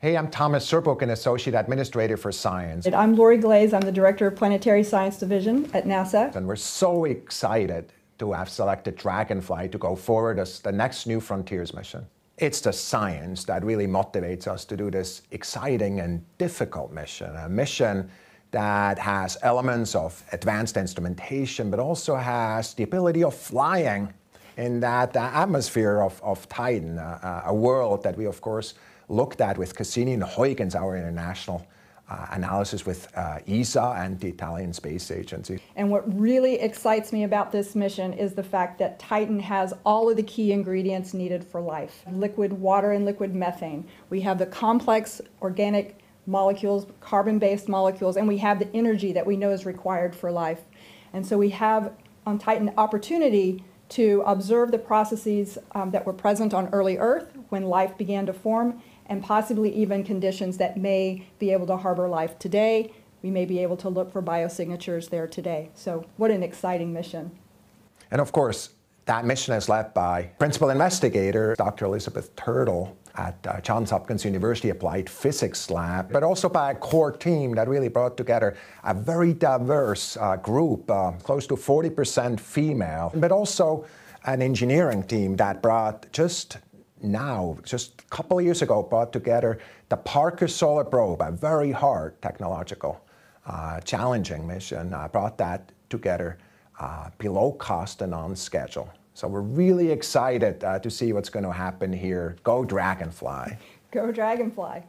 Hey, I'm Thomas Zurbuchen, an Associate Administrator for Science. And I'm Lori Glaze. I'm the Director of Planetary Science Division at NASA. And we're so excited to have selected Dragonfly to go forward as the next New Frontiers mission. It's the science that really motivates us to do this exciting and difficult mission, a mission that has elements of advanced instrumentation, but also has the ability of flying in that atmosphere of, of Titan, uh, a world that we, of course, looked at with Cassini and Huygens, our international uh, analysis with uh, ESA and the Italian Space Agency. And what really excites me about this mission is the fact that Titan has all of the key ingredients needed for life liquid water and liquid methane. We have the complex organic molecules, carbon based molecules, and we have the energy that we know is required for life. And so we have on Titan opportunity to observe the processes um, that were present on early Earth when life began to form and possibly even conditions that may be able to harbor life today. We may be able to look for biosignatures there today. So, what an exciting mission. And of course, that mission is led by principal investigator Dr. Elizabeth Turtle at uh, Johns Hopkins University Applied Physics Lab, but also by a core team that really brought together a very diverse uh, group, uh, close to 40% female, but also an engineering team that brought just now, just a couple of years ago, brought together the Parker Solar Probe, a very hard technological, uh, challenging mission, uh, brought that together uh, below cost and on schedule. So we're really excited uh, to see what's going to happen here. Go Dragonfly. Go Dragonfly.